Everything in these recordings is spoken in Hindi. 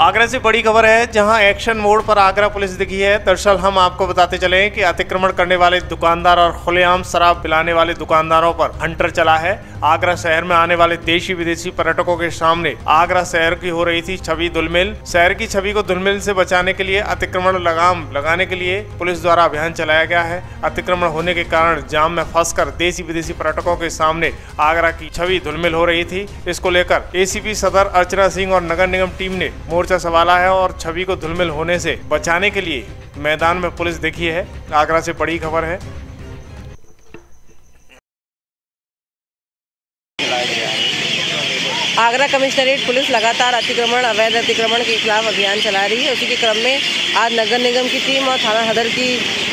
आगरा से बड़ी खबर है, जहाँ एक्शन मोड पर आगरा पुलिस दिखी है। दरअसल हम आपको बताते चले कि अतिक्रमण करने वाले दुकानदार और खुलेआम शराब पिलाने वाले दुकानदारों पर हंटर चला है। आगरा शहर में आने वाले देशी विदेशी पर्यटकों के सामने आगरा शहर की हो रही थी छवि दुलमिल शहर की छवि को दुलमिल से बचाने के लिए, अतिक्रमण लगाम लगाने के लिए पुलिस द्वारा अभियान चलाया गया है। अतिक्रमण होने के कारण जाम में फंसकर देशी विदेशी पर्यटकों के सामने आगरा की छवि धुलमिल हो रही थी। इसको लेकर एसीपी सदर अर्चना सिंह और नगर निगम टीम ने मोर्चा संभाला है और छवि को धुलमिल होने से बचाने के लिए मैदान में पुलिस देखी है। आगरा से बड़ी खबर है। आगरा कमिश्नरेट पुलिस लगातार अतिक्रमण, अवैध अतिक्रमण के खिलाफ अभियान चला रही है। उसी के क्रम में आज नगर निगम की टीम और थाना हदर की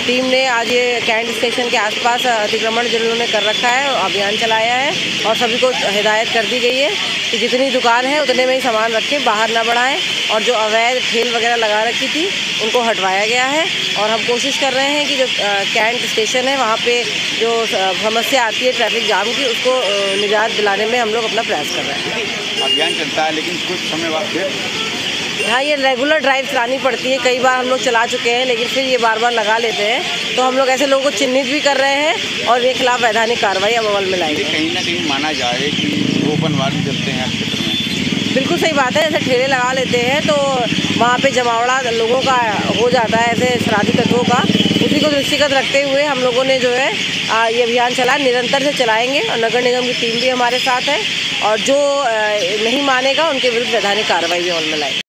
टीम ने आज ये कैंट स्टेशन के आसपास अतिक्रमण जिन लोगों ने कर रखा है अभियान चलाया है और सभी को हिदायत कर दी गई है कि जितनी दुकान है, उतने में ही सामान रखें, बाहर ना बढ़ाएँ और जो अवैध ठेल वगैरह लगा रखी थी, उनको हटवाया गया है और हम कोशिश कर रहे हैं कि जो कैंट स्टेशन है, वहाँ पे जो समस्या आती है, ट्रैफ़िक जाम की, उसको निजात दिलाने में हम लोग अपना प्रयास कर रहे हैं। अभियान चलता है, लेकिन कुछ समय बाद फिर हाँ ये रेगुलर ड्राइव चलानी पड़ती है। कई बार हम लोग चला चुके हैं लेकिन फिर ये बार बार लगा लेते हैं। तो हम लोग ऐसे लोगों को चिन्हित भी कर रहे हैं और ये खिलाफ वैधानिक कार्रवाई अब अमल में लाएँगे। कहीं ना कहीं माना जाए कि ओपन वार भी चलते हैं क्षेत्र में बिल्कुल सही बात है ऐसे ठेले लगा लेते हैं तो वहाँ पे जमावड़ा लोगों का हो जाता है ऐसे शराधी तत्वों का। उसी को दृष्टिगत रखते हुए हम लोगों ने जो है ये अभियान चला निरंतर से चलाएँगे और नगर निगम की टीम भी हमारे साथ है और जो नहीं मानेगा उनके विरुद्ध वैधानिक कार्रवाई भी अमल में लाएँगे।